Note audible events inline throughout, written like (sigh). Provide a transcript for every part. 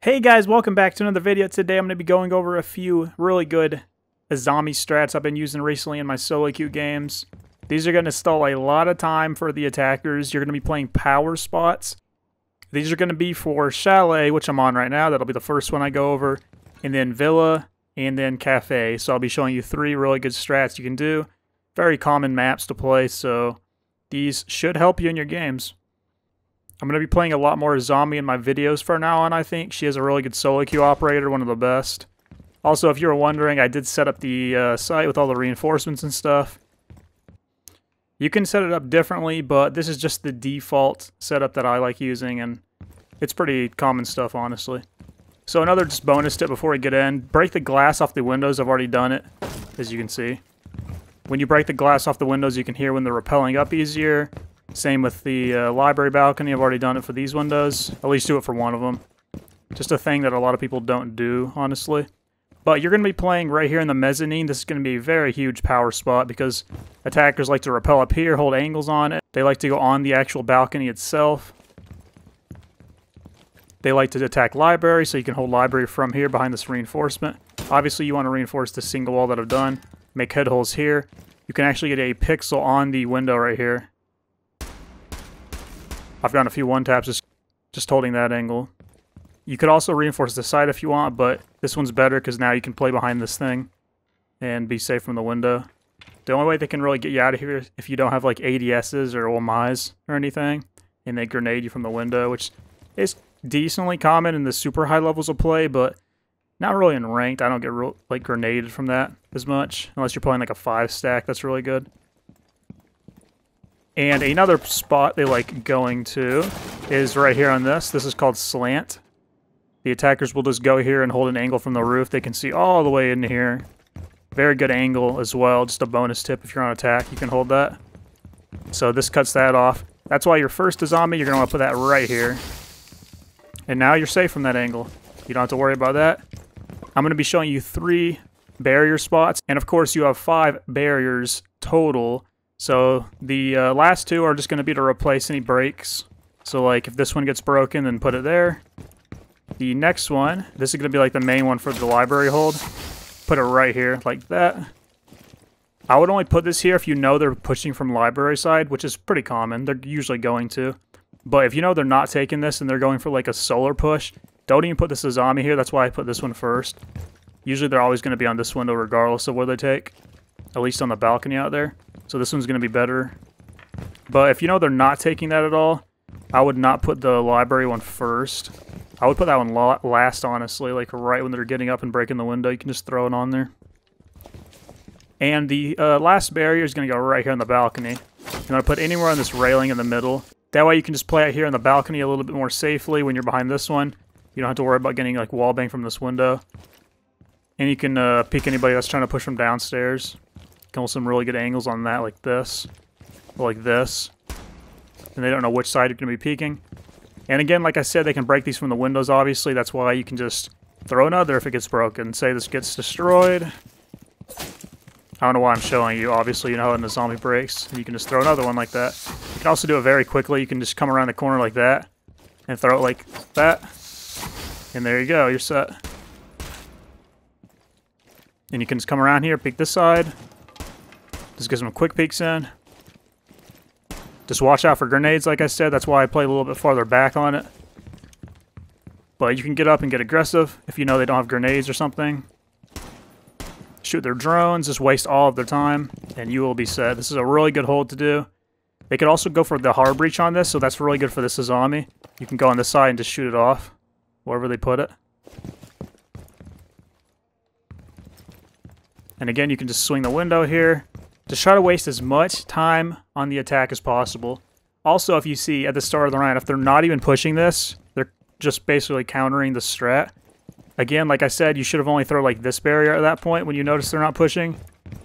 Hey guys, welcome back to another video. Today I'm going to be going over a few really good Azami strats I've been using recently in my solo queue games. These are going to stall a lot of time for the attackers. You're going to be playing power spots. These are going to be for Chalet, which I'm on right now. That'll be the first one I go over. And then Villa, and then Kafe. So I'll be showing you three really good strats you can do. Very common maps to play, so these should help you in your games. I'm going to be playing a lot more Azami in my videos from now on, I think. She has a really good solo queue operator, one of the best. Also, if you were wondering, I did set up the uh, site with all the reinforcements and stuff. You can set it up differently, but this is just the default setup that I like using, and it's pretty common stuff, honestly. So another just bonus tip before we get in, break the glass off the windows. I've already done it, as you can see. When you break the glass off the windows, you can hear when they're rappelling up easier. Same with the uh, library balcony. I've already done it for these windows. At least do it for one of them. Just a thing that a lot of people don't do, honestly. But you're going to be playing right here in the mezzanine. This is going to be a very huge power spot because attackers like to rappel up here, hold angles on it. They like to go on the actual balcony itself. They like to attack library, so you can hold library from here behind this reinforcement. Obviously, you want to reinforce the single wall that I've done. Make head holes here. You can actually get a pixel on the window right here. I've gotten a few one taps just, just holding that angle. You could also reinforce the side if you want, but this one's better because now you can play behind this thing and be safe from the window. The only way they can really get you out of here is if you don't have like ADSs or Wamais or anything, and they grenade you from the window, which is decently common in the super high levels of play, but not really in ranked. I don't get real, like grenaded from that as much, unless you're playing like a five stack. That's really good. And another spot they like going to is right here on this. This is called slant. The attackers will just go here and hold an angle from the roof. They can see all the way in here. Very good angle as well. Just a bonus tip if you're on attack, you can hold that. So this cuts that off. That's why your first Azami, you're going to want to put that right here. And now you're safe from that angle. You don't have to worry about that. I'm going to be showing you three barrier spots. And of course, you have five barriers total so the uh, last two are just going to be to replace any breaks. So like if this one gets broken, then put it there. The next one, this is going to be like the main one for the library hold. Put it right here, like that. I would only put this here if you know they're pushing from library side, which is pretty common. They're usually going to. But if you know they're not taking this and they're going for like a solar push, don't even put this Azami here. That's why I put this one first. Usually they're always going to be on this window regardless of where they take. At least on the balcony out there. So this one's going to be better. But if you know they're not taking that at all, I would not put the library one first. I would put that one last, honestly, like right when they're getting up and breaking the window. You can just throw it on there. And the uh, last barrier is going to go right here on the balcony. I'm going to put anywhere on this railing in the middle. That way you can just play out here on the balcony a little bit more safely when you're behind this one. You don't have to worry about getting like wall bang from this window. And you can uh, peek anybody that's trying to push from downstairs. Come with some really good angles on that, like this. Or like this. And they don't know which side you're going to be peeking. And again, like I said, they can break these from the windows, obviously. That's why you can just throw another if it gets broken. Say this gets destroyed. I don't know why I'm showing you. Obviously, you know in the Azami breaks. You can just throw another one like that. You can also do it very quickly. You can just come around the corner like that. And throw it like that. And there you go. You're set. And you can just come around here, peek this side. Just get some quick peeks in. Just watch out for grenades, like I said. That's why I play a little bit farther back on it. But you can get up and get aggressive if you know they don't have grenades or something. Shoot their drones, just waste all of their time, and you will be set. This is a really good hold to do. They could also go for the hard breach on this, so that's really good for the Azami. You can go on the side and just shoot it off, wherever they put it. And again, you can just swing the window here. Just try to waste as much time on the attack as possible. Also, if you see at the start of the round, if they're not even pushing this, they're just basically countering the strat. Again, like I said, you should have only thrown like this barrier at that point when you notice they're not pushing.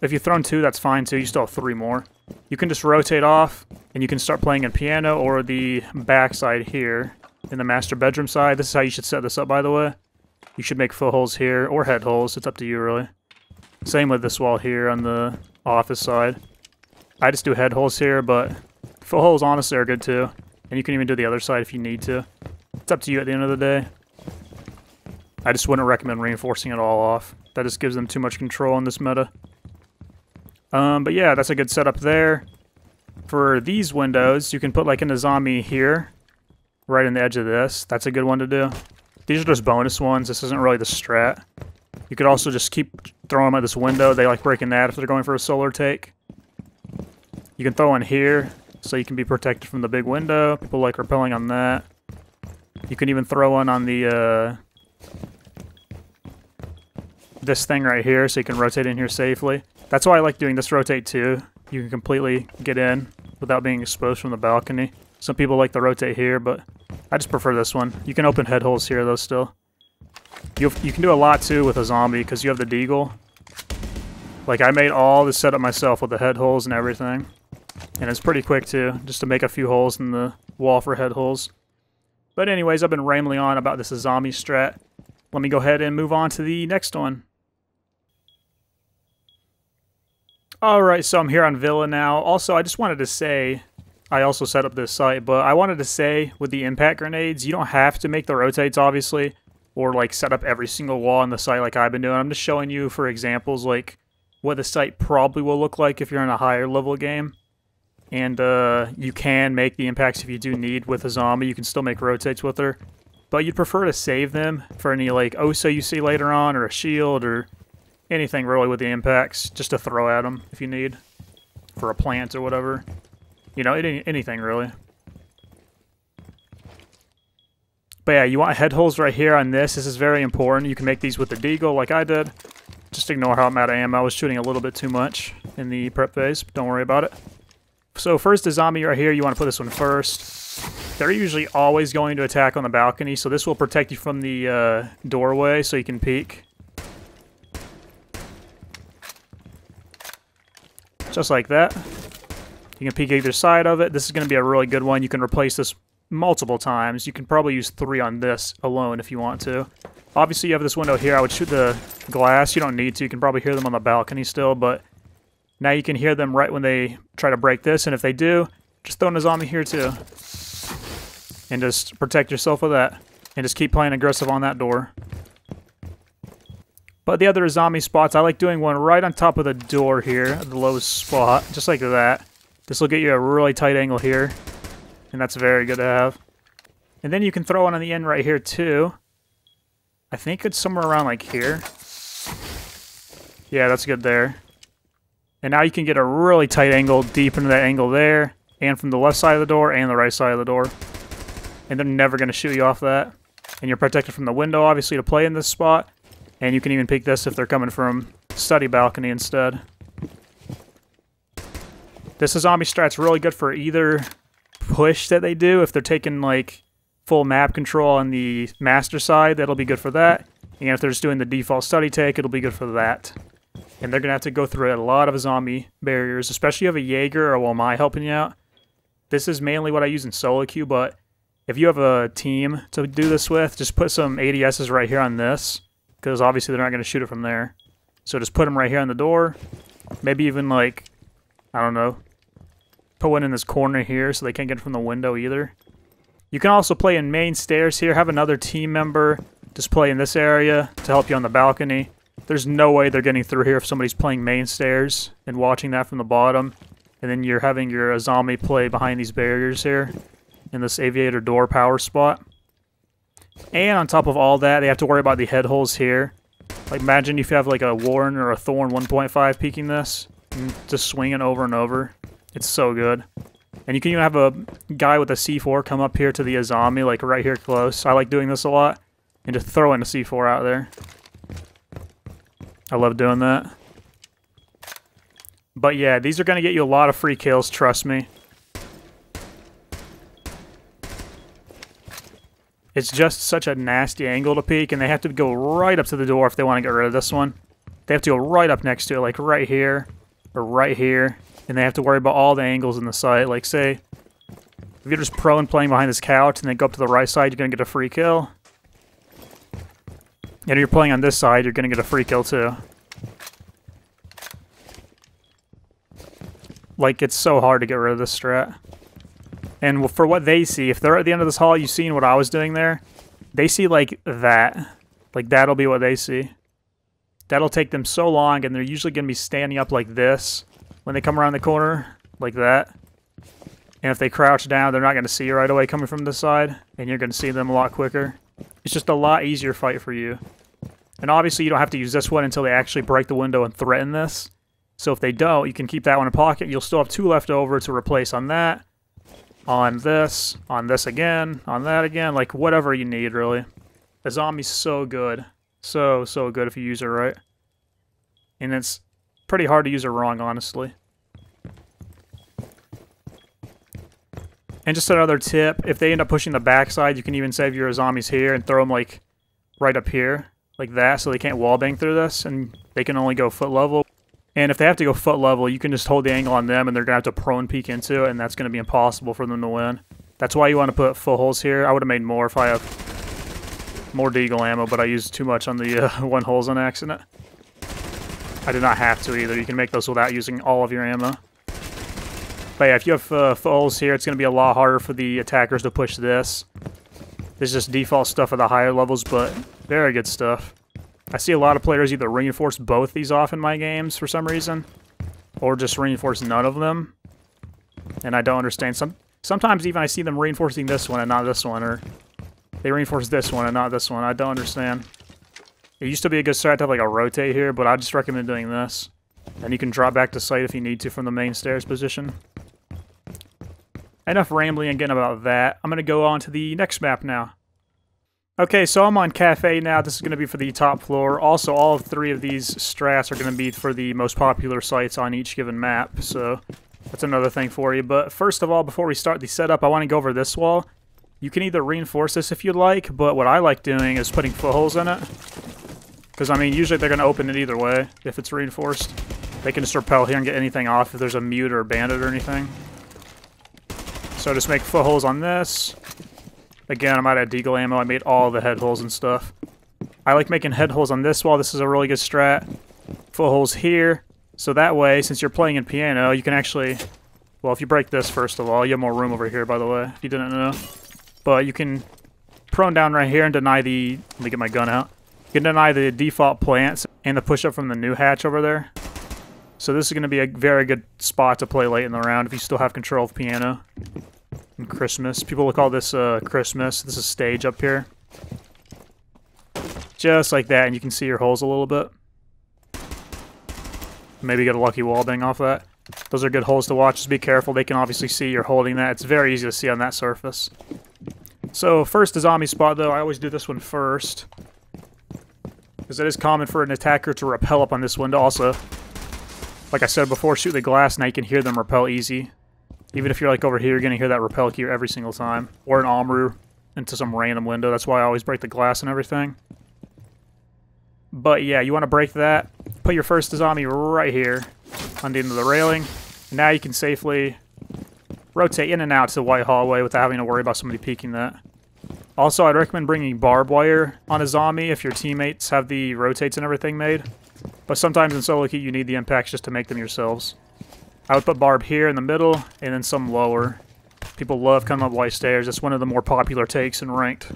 If you've thrown two, that's fine too. You still have three more. You can just rotate off, and you can start playing in piano or the backside here in the master bedroom side. This is how you should set this up, by the way. You should make foot holes here or head holes. It's up to you, really. Same with this wall here on the office side. I just do head holes here, but foot holes honestly are good too. And you can even do the other side if you need to. It's up to you at the end of the day. I just wouldn't recommend reinforcing it all off. That just gives them too much control in this meta. Um, but yeah, that's a good setup there. For these windows, you can put like in a Azami here, right in the edge of this. That's a good one to do. These are just bonus ones. This isn't really the strat. You could also just keep throwing them at this window. They like breaking that if they're going for a solar take. You can throw in here, so you can be protected from the big window. People like repelling on that. You can even throw one on the, uh, this thing right here, so you can rotate in here safely. That's why I like doing this rotate too. You can completely get in without being exposed from the balcony. Some people like the rotate here, but I just prefer this one. You can open head holes here though still. You, you can do a lot too with a Azami because you have the deagle. Like I made all the setup myself with the head holes and everything. And it's pretty quick too, just to make a few holes in the wall for head holes. But anyways, I've been rambling on about this Azami strat. Let me go ahead and move on to the next one. Alright, so I'm here on Villa now. Also, I just wanted to say, I also set up this site, but I wanted to say with the impact grenades, you don't have to make the rotates, obviously, or like set up every single wall on the site like I've been doing. I'm just showing you for examples like what the site probably will look like if you're in a higher level game. And uh, you can make the impacts if you do need with a Azami. You can still make rotates with her. But you'd prefer to save them for any like OSA you see later on or a shield or anything really with the impacts just to throw at them if you need for a plant or whatever. You know, any, anything really. But yeah, you want head holes right here on this. This is very important. You can make these with the deagle like I did. Just ignore how I'm out of ammo. I was shooting a little bit too much in the prep phase. Don't worry about it. So first the Azami right here, you want to put this one first. They're usually always going to attack on the balcony, so this will protect you from the uh, doorway so you can peek. Just like that. You can peek either side of it. This is going to be a really good one. You can replace this multiple times. You can probably use three on this alone if you want to. Obviously, you have this window here. I would shoot the glass. You don't need to. You can probably hear them on the balcony still, but now you can hear them right when they try to break this, and if they do, just throw in a Azami here too. And just protect yourself with that. And just keep playing aggressive on that door. But the other Azami spots, I like doing one right on top of the door here, the lowest spot, just like that. This will get you a really tight angle here, and that's very good to have. And then you can throw one on the end right here too. I think it's somewhere around like here. Yeah, that's good there. And now you can get a really tight angle deep into that angle there, and from the left side of the door and the right side of the door. And they're never going to shoot you off that. And you're protected from the window, obviously, to play in this spot. And you can even peek this if they're coming from study balcony instead. This is Azami strat's really good for either push that they do. If they're taking, like, full map control on the master side, that'll be good for that. And if they're just doing the default study take, it'll be good for that. And they're going to have to go through a lot of Azami barriers, especially if you have a Jaeger or Wamai helping you out. This is mainly what I use in solo queue, but if you have a team to do this with, just put some ADSs right here on this, because obviously they're not going to shoot it from there. So just put them right here on the door. Maybe even like, I don't know, put one in this corner here so they can't get from the window either. You can also play in main stairs here, have another team member just play in this area to help you on the balcony. There's no way they're getting through here if somebody's playing main stairs and watching that from the bottom. And then you're having your uh, Azami play behind these barriers here in this aviator door power spot. And on top of all that, they have to worry about the head holes here. Like imagine if you have like a Warden or a Thorn 1.5 peeking this and just swinging over and over. It's so good. And you can even have a guy with a C4 come up here to the Azami, like right here close. I like doing this a lot. And just throw in a C4 out there. I love doing that. But yeah, these are going to get you a lot of free kills, trust me. It's just such a nasty angle to peek, and they have to go right up to the door if they want to get rid of this one. They have to go right up next to it, like right here, or right here, and they have to worry about all the angles in the site. Like, say, if you're just prone playing behind this couch and then go up to the right side, you're going to get a free kill. And if you're playing on this side, you're going to get a free kill too. Like, it's so hard to get rid of this strat. And for what they see, if they're at the end of this hall, you've seen what I was doing there. They see, like, that. Like that'll be what they see. That'll take them so long, and they're usually going to be standing up like this when they come around the corner, like that. And if they crouch down, they're not going to see you right away coming from this side, and you're going to see them a lot quicker. It's just a lot easier fight for you. And obviously, you don't have to use this one until they actually break the window and threaten this. So if they don't, you can keep that one in pocket. You'll still have two left over to replace on that, on this, on this again, on that again, like whatever you need, really. The Azami's so good. So, so good if you use it right. And it's pretty hard to use it wrong, honestly. And just another tip, if they end up pushing the backside, you can even save your Azamis here and throw them, like, right up here, like that, so they can't wallbang through this, and they can only go foot level. And if they have to go foot level, you can just hold the angle on them, and they're going to have to prone peek into it, and that's going to be impossible for them to win. That's why you want to put footholds here. I would have made more if I have more deagle ammo, but I used too much on the uh, (laughs) one holes on accident. I did not have to either. You can make those without using all of your ammo. But yeah, if you have uh, footholds here, it's going to be a lot harder for the attackers to push this. This is just default stuff at the higher levels, but very good stuff. I see a lot of players either reinforce both these off in my games for some reason, or just reinforce none of them. And I don't understand. Some Sometimes even I see them reinforcing this one and not this one, or they reinforce this one and not this one. I don't understand. It used to be a good strat to have like a rotate here, but I just recommend doing this. And you can drop back to site if you need to from the main stairs position. Enough rambling again about that. I'm going to go on to the next map now. Okay, so I'm on Kafe now. This is going to be for the top floor. Also, all three of these strats are going to be for the most popular sites on each given map, so that's another thing for you. But first of all, before we start the setup, I want to go over this wall. You can either reinforce this if you'd like, but what I like doing is putting footholes in it. Because, I mean, usually they're going to open it either way if it's reinforced. They can just repel here and get anything off if there's a mute or a bandit or anything. So just make footholes on this. Again, I'm out of deagle ammo. I made all the head holes and stuff. I like making head holes on this wall. This is a really good strat. Footholes here. So that way, since you're playing in piano, you can actually... Well, if you break this, first of all, you have more room over here, by the way, if you didn't know. But you can prone down right here and deny the... Let me get my gun out. You can deny the default plants and the push-up from the new hatch over there. So this is going to be a very good spot to play late in the round if you still have control of piano and Christmas. People will call this uh, Christmas. This is stage up here. Just like that, and you can see your holes a little bit. Maybe get a lucky wall bang off that. Those are good holes to watch. Just be careful. They can obviously see you're holding that. It's very easy to see on that surface. So first, the Azami spot, though. I always do this one first. Because it is common for an attacker to repel up on this window. Also, like I said before, shoot the glass. Now you can hear them repel easy. Even if you're like over here, you're going to hear that repel key every single time. Or an Amaru into some random window. That's why I always break the glass and everything. But yeah, you want to break that. Put your first Azami right here on the end of the railing. Now you can safely rotate in and out to the white hallway without having to worry about somebody peeking that. Also, I'd recommend bringing barbed wire on a Azami if your teammates have the rotates and everything made. But sometimes in solo queue you need the impacts just to make them yourselves. I would put Barb here in the middle, and then some lower. People love coming up white stairs. It's one of the more popular takes in ranked.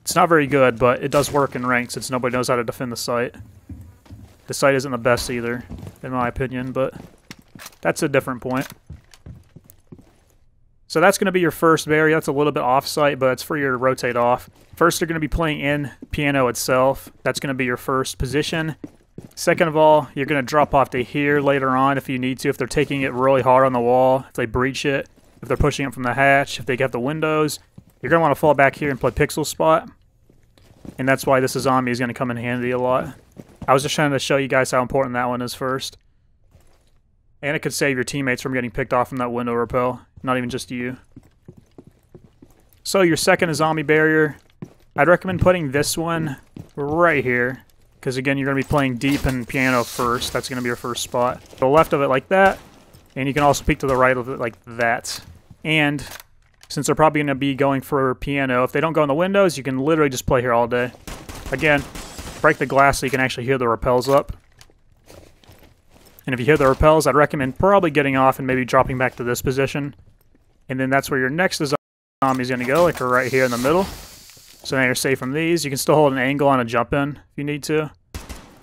It's not very good, but it does work in ranked since nobody knows how to defend the site. The site isn't the best either, in my opinion, but that's a different point. So that's going to be your first barrier. That's a little bit off-site, but it's for you to rotate off. First, you're going to be playing in piano itself. That's going to be your first position. Second of all, you're going to drop off to here later on if you need to. If they're taking it really hard on the wall, if they breach it, if they're pushing it from the hatch, if they get the windows, you're going to want to fall back here and play pixel spot. And that's why this Azami is going to come in handy a lot. I was just trying to show you guys how important that one is first. And it could save your teammates from getting picked off from that window repel. Not even just you. So your second Azami barrier, I'd recommend putting this one right here. Because again, you're going to be playing deep in piano first. That's going to be your first spot. The left of it like that. And you can also peek to the right of it like that. And since they're probably going to be going for piano, if they don't go in the windows, you can literally just play here all day. Again, break the glass so you can actually hear the repels up. And if you hear the repels, I'd recommend probably getting off and maybe dropping back to this position. And then that's where your next Azami is going to go, like right here in the middle. So now you're safe from these. You can still hold an angle on a jump in if you need to.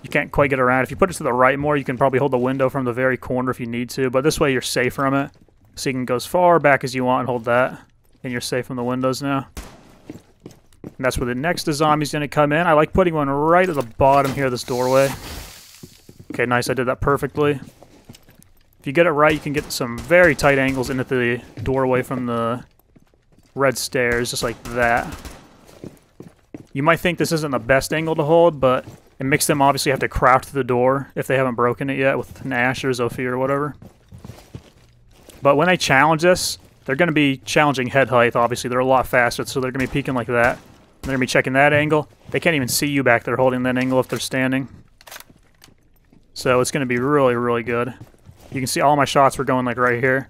You can't quite get around. If you put it to the right more, you can probably hold the window from the very corner if you need to. But this way you're safe from it. So you can go as far back as you want and hold that. And you're safe from the windows now. And that's where the next Azami's going to come in. I like putting one right at the bottom here of this doorway. Okay, nice. I did that perfectly. If you get it right, you can get some very tight angles into the doorway from the red stairs, just like that. You might think this isn't the best angle to hold, but it makes them obviously have to crouch the door if they haven't broken it yet with Nash or Zofia or whatever. But when they challenge this, they're going to be challenging head height, obviously. They're a lot faster, so they're going to be peeking like that. They're going to be checking that angle. They can't even see you back there holding that angle if they're standing. So it's going to be really, really good. You can see all my shots were going like right here.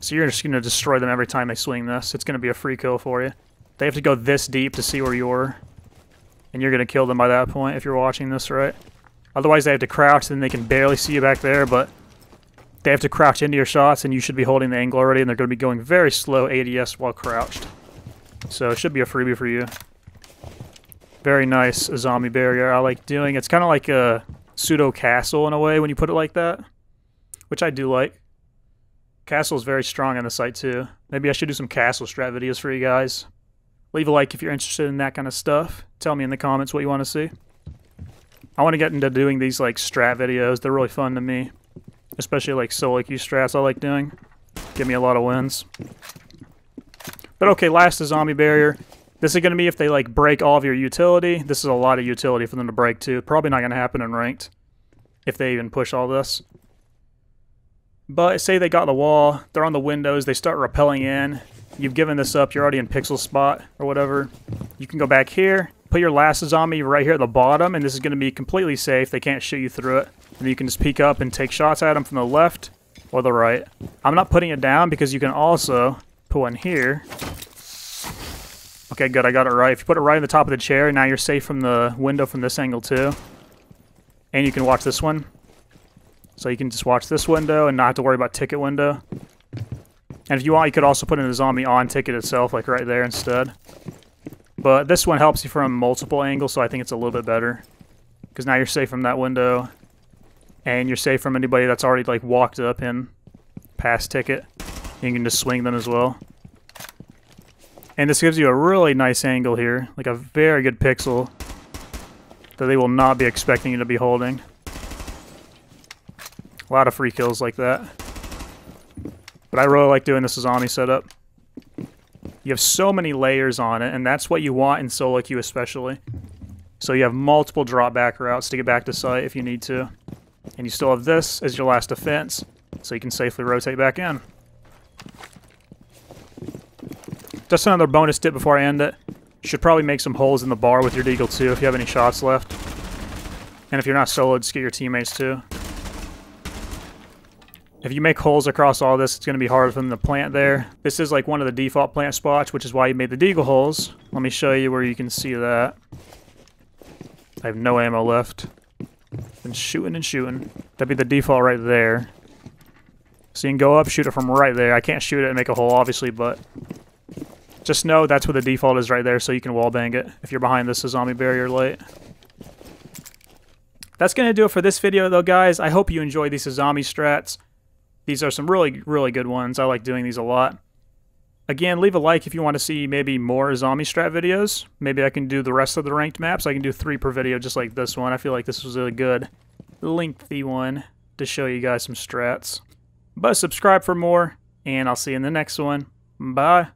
So you're just going to destroy them every time they swing this. It's going to be a free kill for you. They have to go this deep to see where you are. And you're going to kill them by that point if you're watching this right. Otherwise they have to crouch and they can barely see you back there, but they have to crouch into your shots and you should be holding the angle already and they're going to be going very slow ADS while crouched. So it should be a freebie for you. Very nice Azami barrier I like doing. It's kind of like a pseudo castle in a way when you put it like that, which I do like. Castle is very strong on the site too. Maybe I should do some castle strat videos for you guys. Leave a like if you're interested in that kind of stuff. Tell me in the comments what you want to see. I want to get into doing these like strat videos. They're really fun to me. Especially like solo queue strats I like doing. Give me a lot of wins. But okay, last is Azami barrier. This is going to be if they like break all of your utility. This is a lot of utility for them to break too. Probably not going to happen in ranked. If they even push all this. But say they got the wall, they're on the windows, they start repelling in, you've given this up, you're already in pixel spot or whatever. You can go back here, put your last Azami right here at the bottom, and this is going to be completely safe. They can't shoot you through it. And you can just peek up and take shots at them from the left or the right. I'm not putting it down because you can also put one here. Okay, good, I got it right. If you put it right in the top of the chair, now you're safe from the window from this angle too. And you can watch this one. So you can just watch this window and not have to worry about ticket window. And if you want, you could also put in the Azami on ticket itself, like right there instead. But this one helps you from multiple angles, so I think it's a little bit better. Because now you're safe from that window. And you're safe from anybody that's already like walked up in past ticket. You can just swing them as well. And this gives you a really nice angle here. Like a very good pixel. That they will not be expecting you to be holding. A lot of free kills like that. But I really like doing this Azami setup. You have so many layers on it, and that's what you want in solo queue especially. So you have multiple drop back routes to get back to site if you need to. And you still have this as your last defense, so you can safely rotate back in. Just another bonus tip before I end it. You should probably make some holes in the bar with your deagle too if you have any shots left. And if you're not solo, just get your teammates too. If you make holes across all this, it's going to be hard for them to plant there. This is like one of the default plant spots, which is why you made the deagle holes. Let me show you where you can see that. I have no ammo left. Been shooting and shooting. That'd be the default right there. So you can go up, shoot it from right there. I can't shoot it and make a hole, obviously, but just know that's where the default is right there, so you can wallbang it if you're behind this Azami barrier light. That's going to do it for this video, though, guys. I hope you enjoyed these Azami strats. These are some really, really good ones. I like doing these a lot. Again, leave a like if you want to see maybe more Azami strat videos. Maybe I can do the rest of the ranked maps. I can do three per video just like this one. I feel like this was a good lengthy one to show you guys some strats. But subscribe for more, and I'll see you in the next one. Bye.